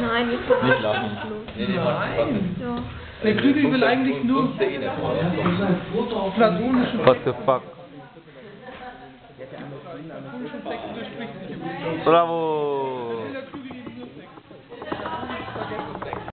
Nein, jetzt kommt Nicht lachen. Nein. Ja. Der Krügel will eigentlich nur platonische What the fuck? Bravo!